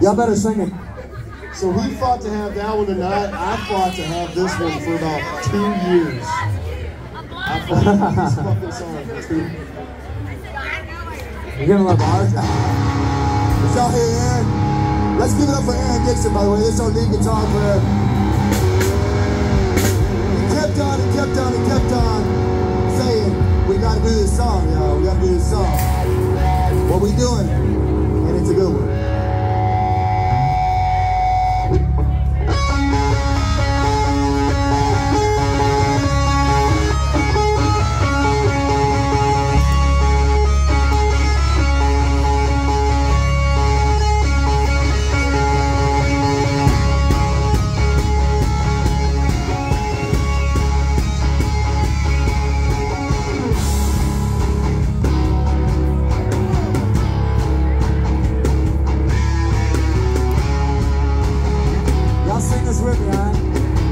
Y'all better sing it. So we fought to have that one tonight. I fought to have this one for about two years. I fought this fucking song for two You're gonna love ours. Let's all hear Aaron. Let's give it up for Aaron Dixon, by the way. This is our lead guitar player. He kept on and kept on and kept on saying, we gotta do this song, yo. We gotta do this song. What we doing? God.